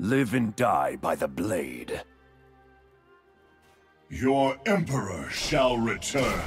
Live and die by the blade. Your Emperor shall return.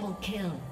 Double kill.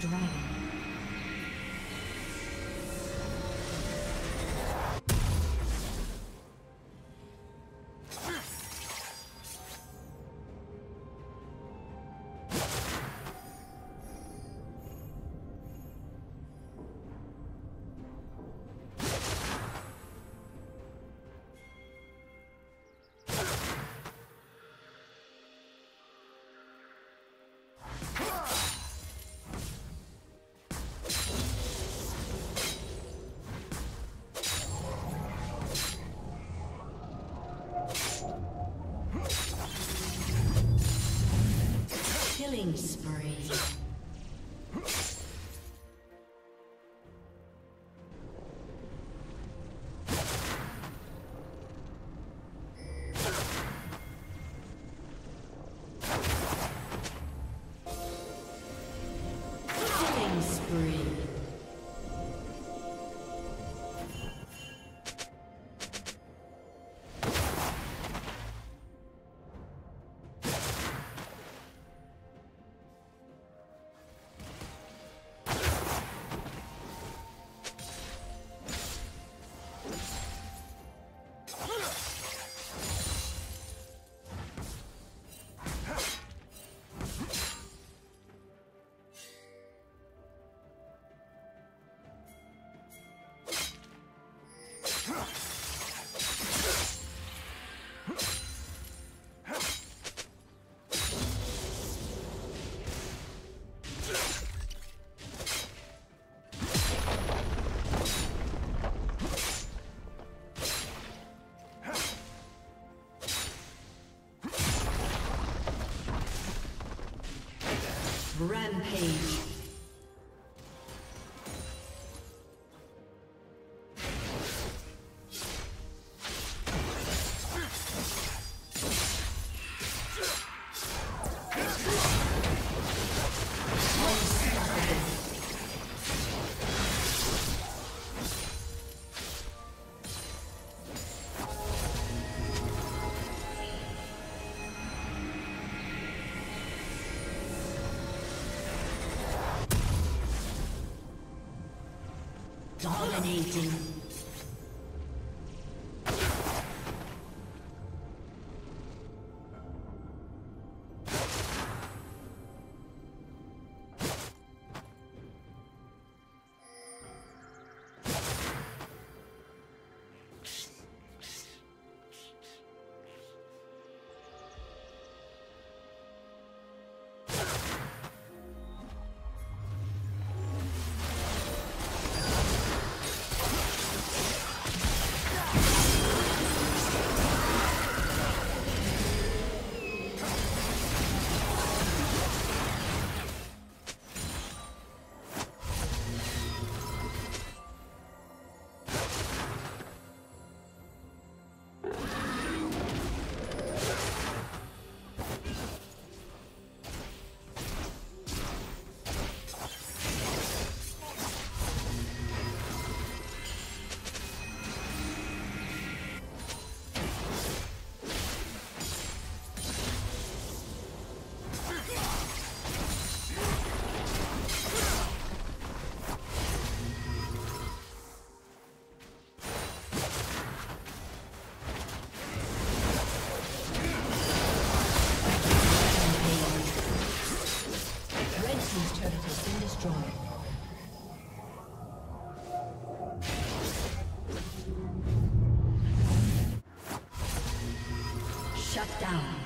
Dragon. Rampage. Dominating. Shut down.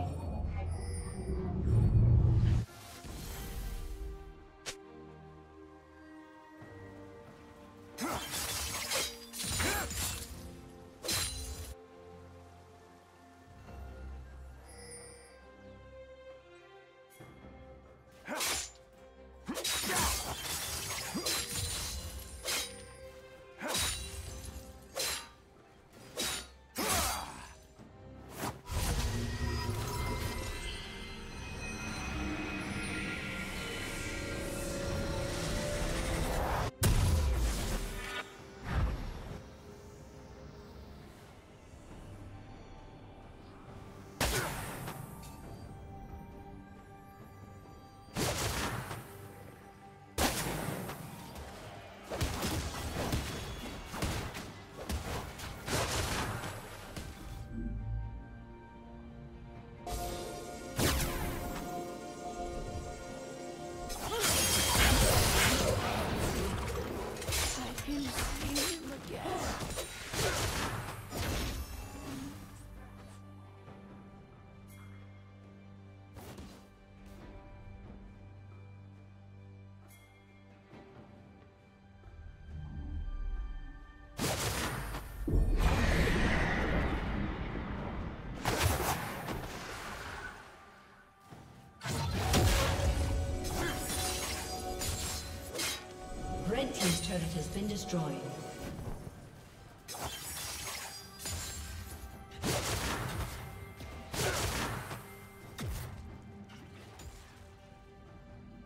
Been destroyed.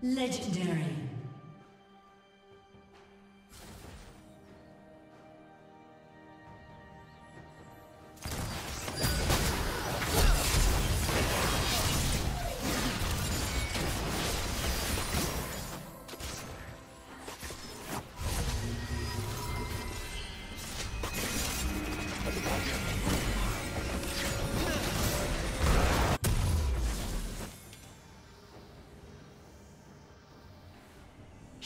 Legendary.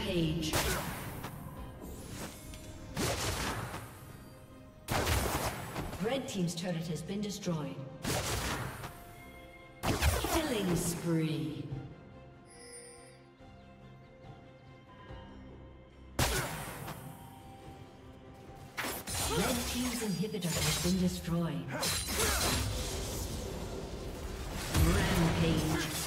Rampage. Red Team's turret has been destroyed. Killing spree. Red Team's inhibitor has been destroyed. Rampage.